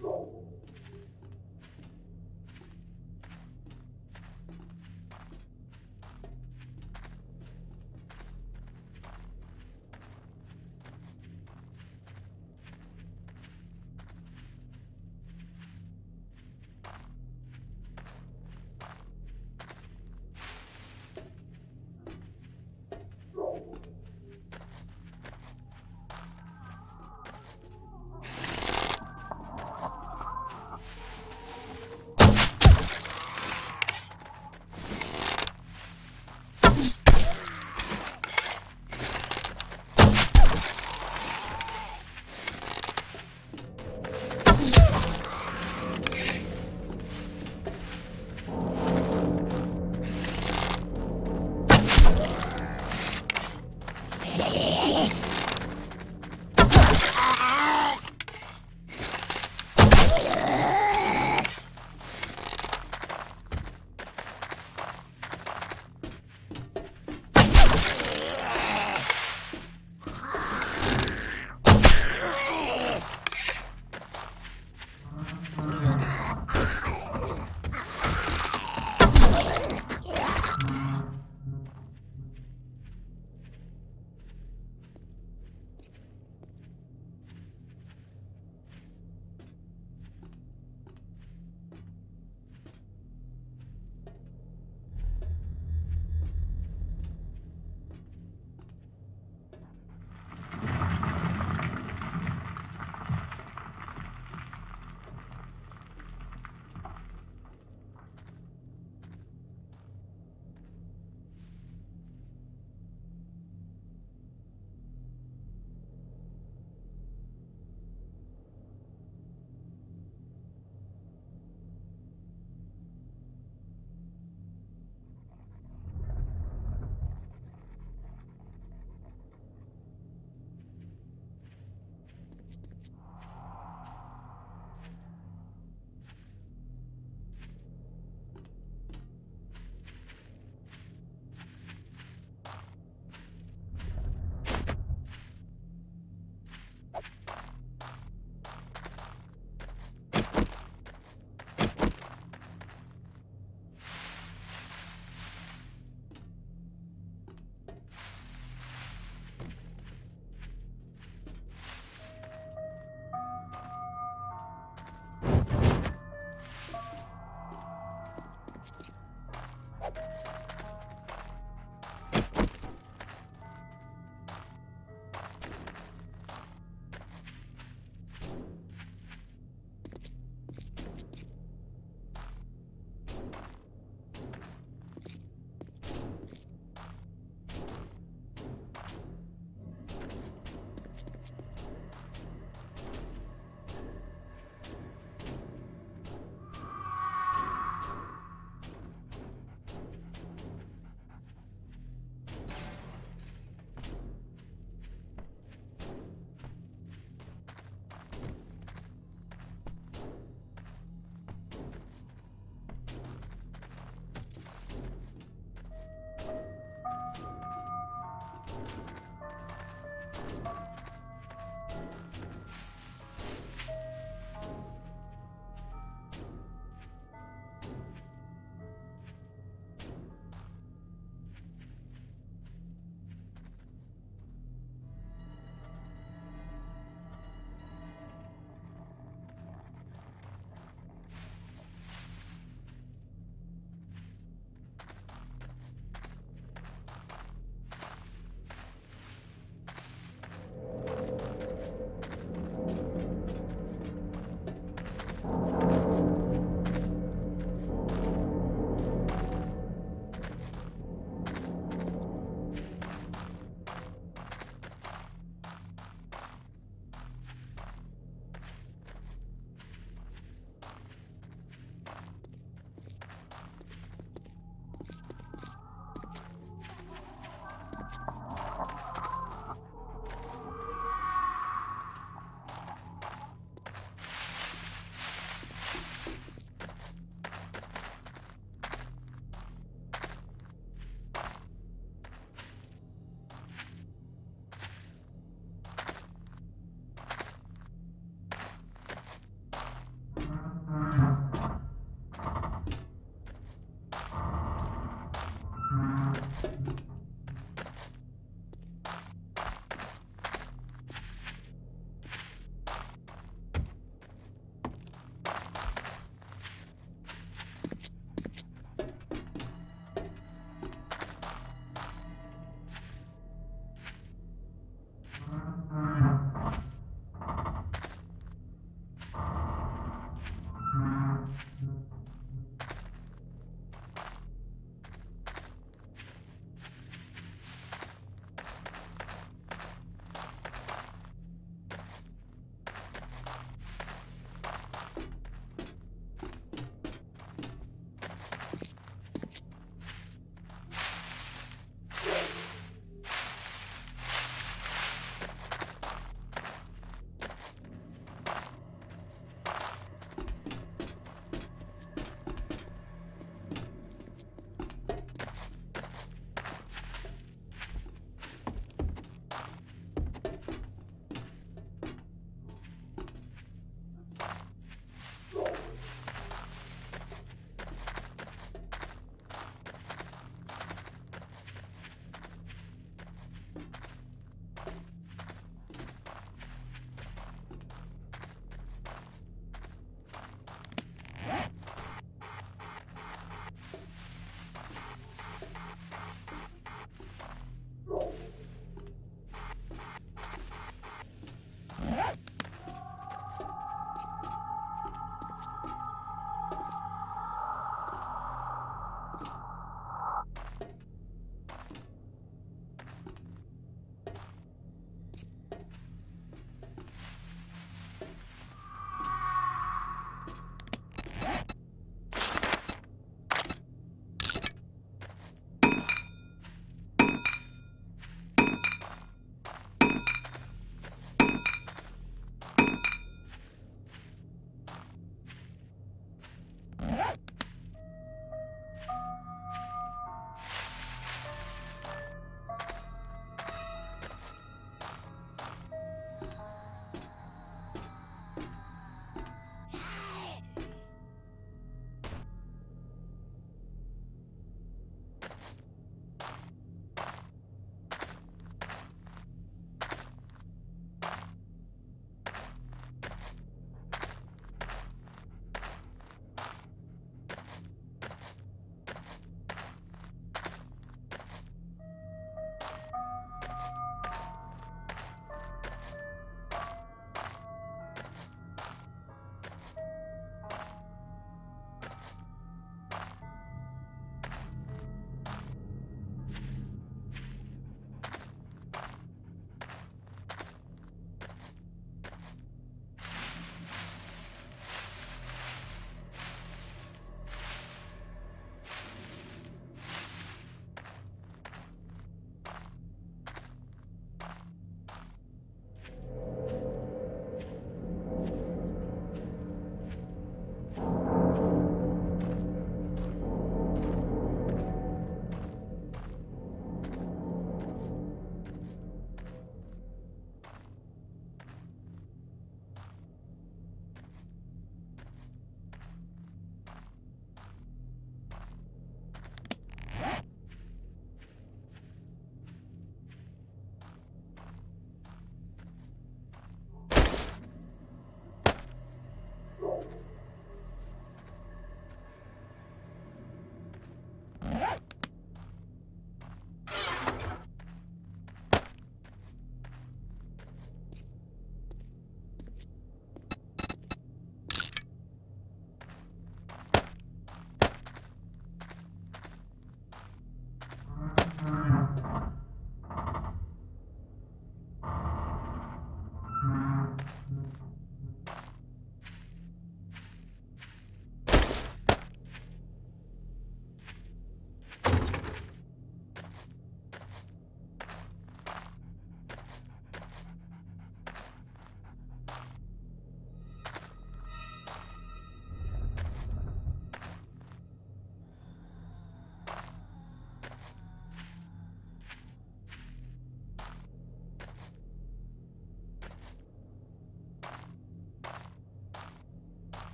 control.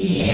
Yeah.